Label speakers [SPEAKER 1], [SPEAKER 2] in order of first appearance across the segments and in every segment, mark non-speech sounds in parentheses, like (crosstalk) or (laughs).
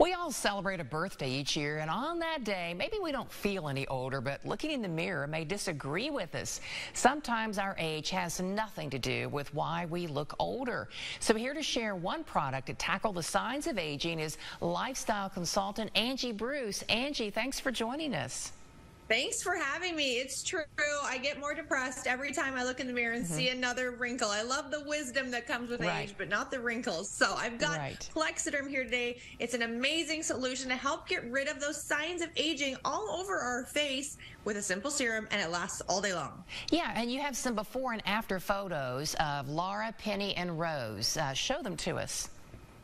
[SPEAKER 1] We all celebrate a birthday each year, and on that day, maybe we don't feel any older, but looking in the mirror may disagree with us. Sometimes our age has nothing to do with why we look older. So here to share one product to tackle the signs of aging is lifestyle consultant Angie Bruce. Angie, thanks for joining us.
[SPEAKER 2] Thanks for having me. It's true. I get more depressed every time I look in the mirror and mm-hmm. see another wrinkle. I love the wisdom that comes with right. age, but not the wrinkles. So I've got right. Plexaderm here today. It's an amazing solution to help get rid of those signs of aging all over our face with a simple serum, and it lasts all day long.
[SPEAKER 1] Yeah, and you have some before and after photos of Laura, Penny, and Rose. Uh, show them to us.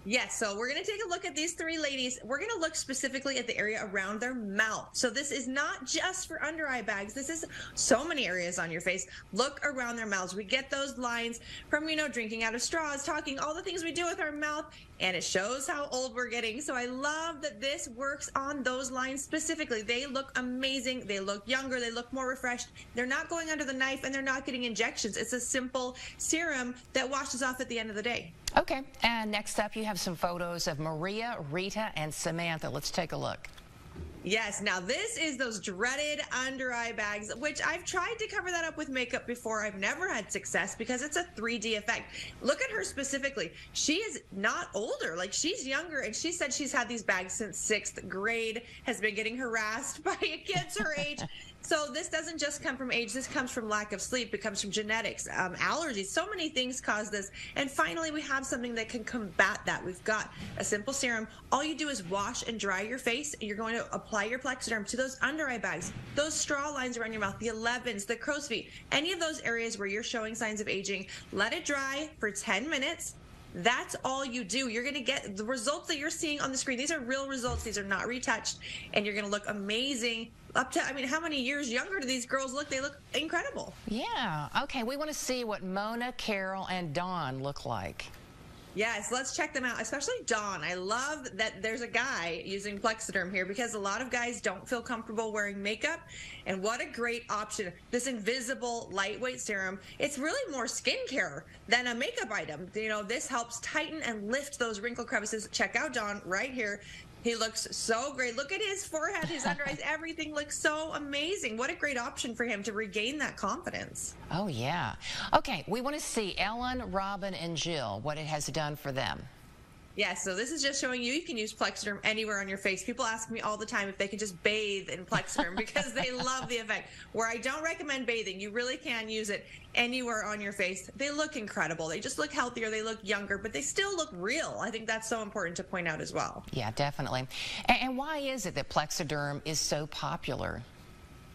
[SPEAKER 2] Yes, so we're going to take a look at these three ladies. We're going to look specifically at the area around their mouth. So this is not just for under eye bags. This is so many areas on your face. Look around their mouths. We get those lines from, you know, drinking out of straws, talking, all the things we do with our mouth, and it shows how old we're getting. So I love that this works on those lines specifically. They look amazing. They look younger. They look more refreshed. They're not going under the knife and they're not getting injections. It's a simple serum that washes off at the end of the day.
[SPEAKER 1] Okay, and next up you have some photos of Maria, Rita, and Samantha. Let's take a look.
[SPEAKER 2] Yes, now this is those dreaded under eye bags, which I've tried to cover that up with makeup before. I've never had success because it's a 3D effect. Look at her specifically. She is not older, like she's younger, and she said she's had these bags since sixth grade, has been getting harassed (laughs) by kids her age. So this doesn't just come from age. This comes from lack of sleep. It comes from genetics, um, allergies. So many things cause this. And finally, we have something that can combat that. We've got a simple serum. All you do is wash and dry your face. You're going to apply your Plexaderm to those under eye bags, those straw lines around your mouth, the 11s, the crow's feet, any of those areas where you're showing signs of aging. Let it dry for 10 minutes. That's all you do. You're going to get the results that you're seeing on the screen. These are real results. These are not retouched. And you're going to look amazing up to, I mean, how many years younger do these girls look? They look incredible.
[SPEAKER 1] Yeah. Okay. We want to see what Mona, Carol, and Dawn look like.
[SPEAKER 2] Yes, let's check them out, especially Dawn. I love that there's a guy using Plexaderm here because a lot of guys don't feel comfortable wearing makeup. And what a great option. This invisible lightweight serum, it's really more skincare than a makeup item. You know, this helps tighten and lift those wrinkle crevices. Check out Dawn right here. He looks so great. Look at his forehead, his under eyes, (laughs) everything looks so amazing. What a great option for him to regain that confidence.
[SPEAKER 1] Oh, yeah. Okay, we want to see Ellen, Robin, and Jill, what it has done for them.
[SPEAKER 2] Yeah, so this is just showing you you can use Plexaderm anywhere on your face. People ask me all the time if they can just bathe in Plexaderm (laughs) because they love the effect. Where I don't recommend bathing, you really can use it anywhere on your face. They look incredible. They just look healthier, they look younger, but they still look real. I think that's so important to point out as well.
[SPEAKER 1] Yeah, definitely. And why is it that Plexaderm is so popular?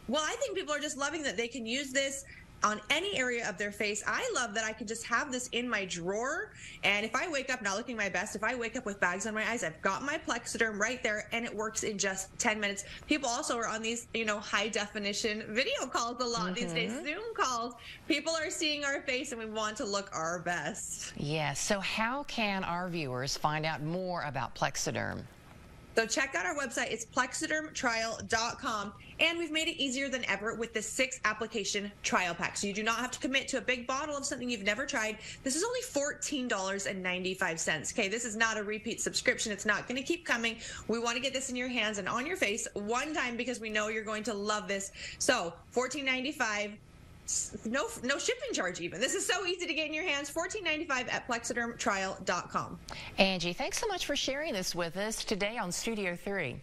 [SPEAKER 2] Well, I think people are just loving that they can use this on any area of their face. I love that I can just have this in my drawer. And if I wake up not looking my best, if I wake up with bags on my eyes, I've got my Plexaderm right there and it works in just 10 minutes. People also are on these, you know, high definition video calls a lot mm-hmm. these days, mm-hmm. Zoom calls. People are seeing our face and we want to look our best.
[SPEAKER 1] Yes. So how can our viewers find out more about Plexaderm?
[SPEAKER 2] So check out our website. It's plexadermtrial.com. And we've made it easier than ever with the six application trial pack. So you do not have to commit to a big bottle of something you've never tried. This is only $14.95. Okay, this is not a repeat subscription. It's not going to keep coming. We want to get this in your hands and on your face one time because we know you're going to love this. So $14.95 no no shipping charge even. This is so easy to get in your hands. $14.95 at plexadermtrial.com.
[SPEAKER 1] Angie, thanks so much for sharing this with us today on Studio 3.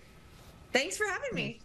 [SPEAKER 2] Thanks for having me.